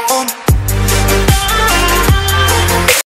phone